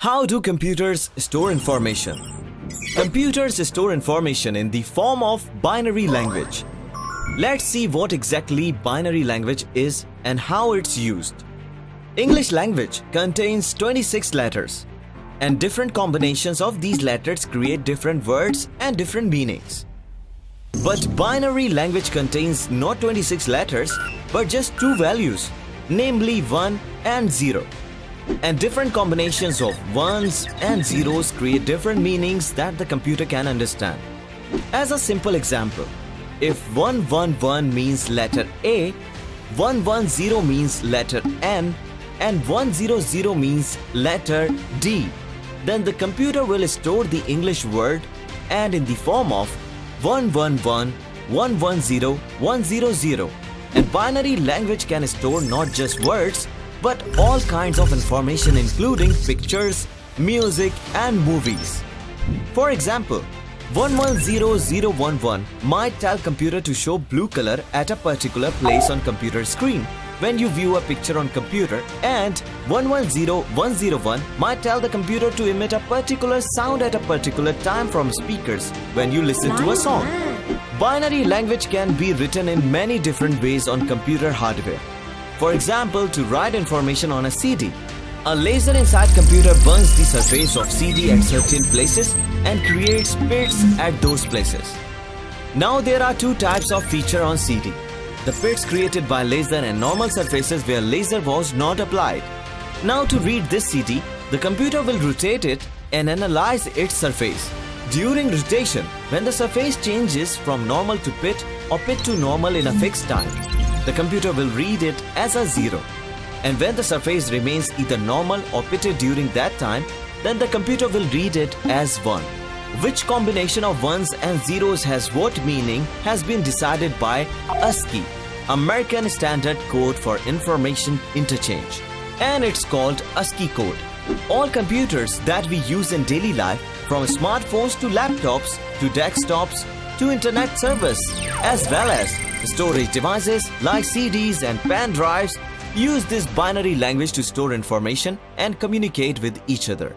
How do computers store information? Computers store information in the form of binary language. Let's see what exactly binary language is and how it's used. English language contains 26 letters and different combinations of these letters create different words and different meanings. But binary language contains not 26 letters but just two values, namely 1 and 0 and different combinations of ones and zeros create different meanings that the computer can understand. As a simple example, if 111 means letter A, 110 means letter N, and 100 means letter D, then the computer will store the English word and in the form of 111, 110, 100. And binary language can store not just words but all kinds of information including pictures, music and movies. For example, 110011 might tell computer to show blue color at a particular place on computer screen when you view a picture on computer and 110101 might tell the computer to emit a particular sound at a particular time from speakers when you listen to a song. Binary language can be written in many different ways on computer hardware. For example, to write information on a CD. A laser inside computer burns the surface of CD at certain places and creates pits at those places. Now there are two types of feature on CD. The pits created by laser and normal surfaces where laser was not applied. Now to read this CD, the computer will rotate it and analyze its surface. During rotation, when the surface changes from normal to pit or pit to normal in a fixed time, the computer will read it as a zero. And when the surface remains either normal or pitted during that time, then the computer will read it as 1. Which combination of ones and zeros has what meaning has been decided by ASCII, American Standard Code for Information Interchange. And it's called ASCII code. All computers that we use in daily life, from smartphones to laptops to desktops to internet servers, as well as storage devices like CDs and pen drives use this binary language to store information and communicate with each other.